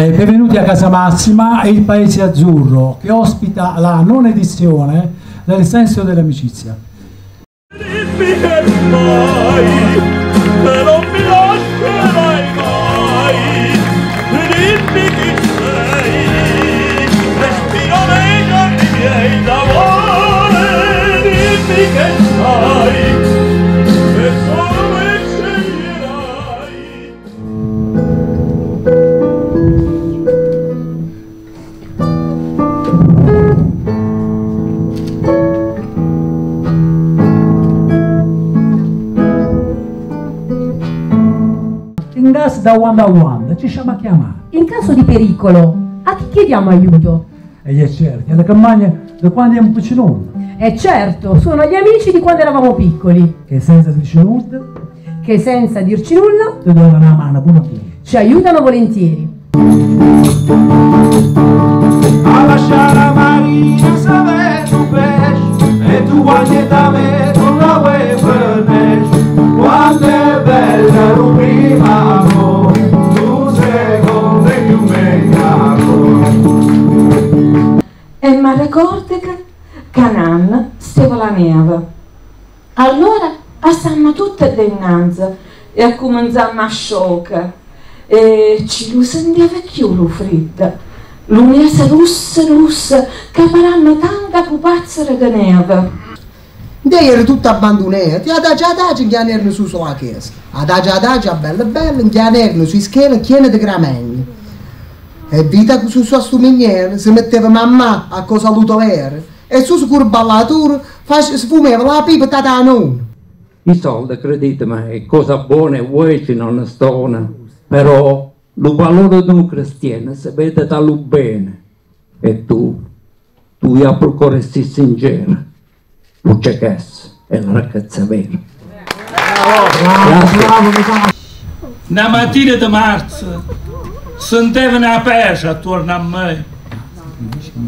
Eh, benvenuti a Casa Massima il Paese Azzurro che ospita la non edizione del senso dell'amicizia. In gas da one da one, ci siamo a chiamare. In caso di pericolo, a chi chiediamo aiuto? E gli è certo, alle campagne da quando siamo piccinoni, E certo, sono gli amici di quando eravamo piccoli, che senza dicenuta che senza dirci nulla ti donano una mano buona buona. ci aiutano volentieri. a lasciare la marina se tu pesci e tu guardi Allora passammo tutte dinanzi e a cominciamo a scioccare. E ci lo sentiva più lo freddo. L'unese russa russa che faranno tanta pupazzera di neve. Dei era tutto abbandonato, adagio adagio inchianerno su sulla chiesa, adagio adagio bello bello inchianerno sui schele piene di gramegni. E vita su sua stuminiera si metteva mamma a cosa saluto vero e su su si fumava la pipa tatanone. I soldi, credetemi, è cosa buona e vuoi ci non stona, però il valore di un cristiano si vede dallo bene. E tu, tu ya procuresti sincero, lo c'è che è la ragazza vera. Grazie. Una mattina di marzo sentivo una pesce attorno a me,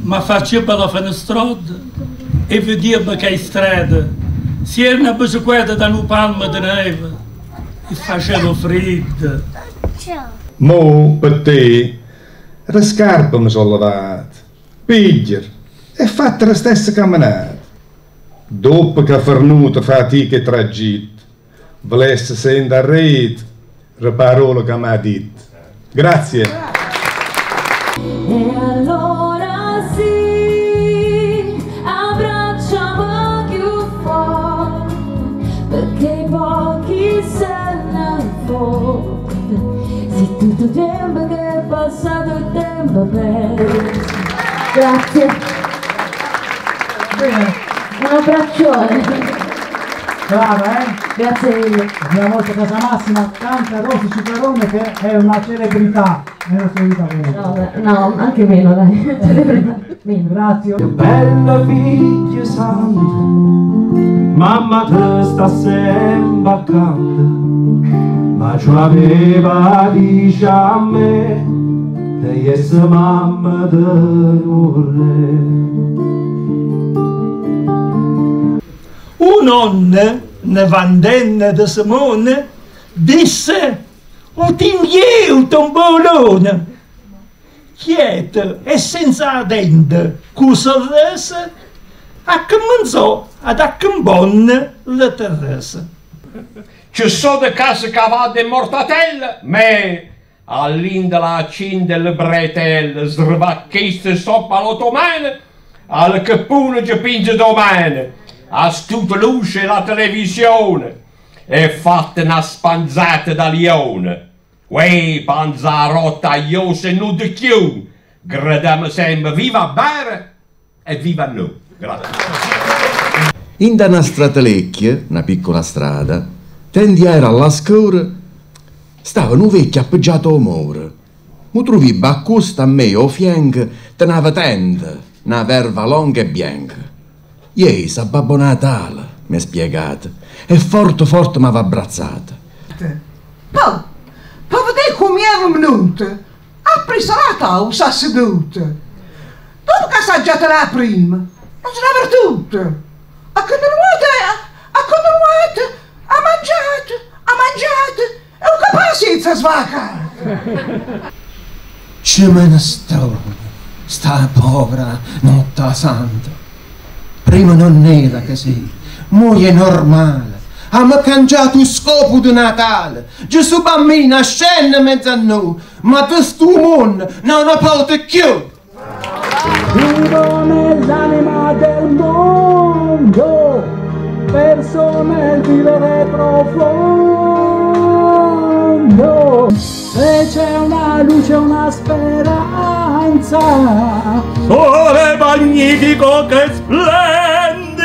ma faceva la finestrada e vedeva che in strada si era una bicicletta da una palma di neve e faceva freddo. Mo per te le scarpe mi sono lavate, piglier e fatte la stessa camminata. Dopo che ha fornuto fatica e tragitto, volesse sendo a rete, le parole che mi ha detto. Grazie. Tutto il tempo che è passato il tempo per... Grazie. Un abbraccione. Brava, eh? Grazie mille. Una volta a Casa Massima canta Rosy Ciparone che è una celebrità nella sua vita. No, no, anche meno, dai. Celebrità. Meno. Grazie. bella figlia santa mamma te sta sempre accanto ma ci aveva dice a me che essa mamma te vorrei Un ne vandenne di Simone, disse, o tinghie un tombolone, quieto e senza dente, con sorriso, accominciò ad accombonne le terresse. Ci sono de case cavate mortatelle, ma all'inda la cinda le bretelle, srvacchiste sopra l'ottomane, al capone ci pinge domani, a stufa luce la televisione, e fatte una spanzata da leone. Uè, panzarotta io se non di più, gradiamo sempre viva Bare e viva noi. Grazie. In da una stratalecchia, una piccola strada, tendi era alla scuola, stava un vecchio appoggiato a muro. Mi trovi accosta a me o fianco, teneva tenda, una verva longa e bianca. Ieri sa Babbo Natale, mi ha spiegato, e forte forte mi aveva abbracciata. Poi, per vedere come era venuta, ha preso la causa seduta. Dopo che ha assaggiato la prima, non se l'ha tutta. Ha continuato, ha continuato, ha mangiato, ha mangiato, e un. Ci me ne sto, sta povera notte santa. Prima non era così, mo è normale. Abbiamo cangiato il scopo di Natale. Gesù bambino scende in mezzo a noi, ma questo mondo non lo porta più. Vivo nell'anima del mondo, perso nel vivere profondo. Se c'è una luce, una speranza, Sole magnifico che splendi.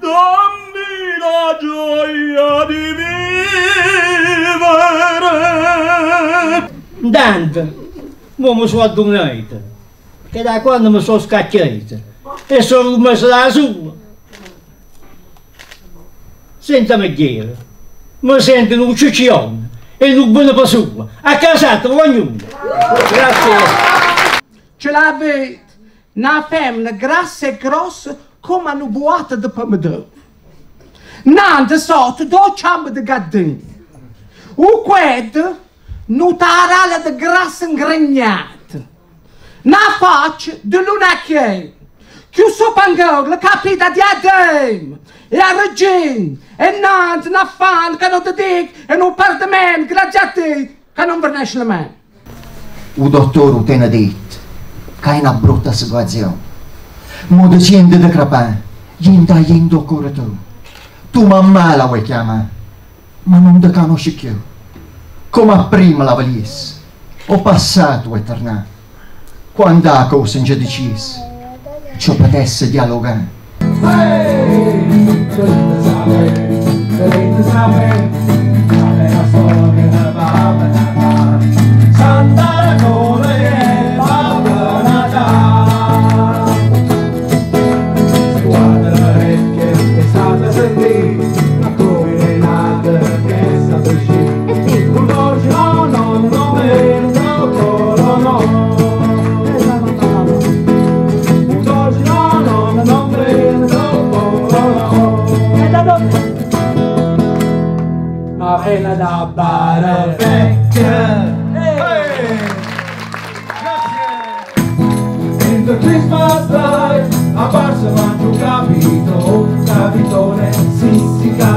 Dammi la gioia di vivere. Dante, mo mi sono addonato, che da quando mi sono scacchiato e sono messo da sua. Senza me chiede, mi sento un ciccione e un buono per sua. A casato, ognuno. Grazie. Ce l'avete una femmina grassa e grossa come una boate di pomodoro. Nante sotto due ciambe di gaddini. Un qued, un tarale di grassa ingregnata. Una faccia di lunacchie. Che sopra la capita di adem. E a regina. E nante una fan che non ti dico. E non perde men, graziati. Che non vernesce la me. Il dottore te ne detto che è una brutta situazione. Ma dicendo di crepare, gli dai in ancora tu. Tu mamma la vuoi chiamare, ma non ti conosci più. Come prima la valiesi, ho passato e. Quando la cosa non ci decisi, ci potesse dialogare. Dovete capito, capitone, sì, sì, capitone.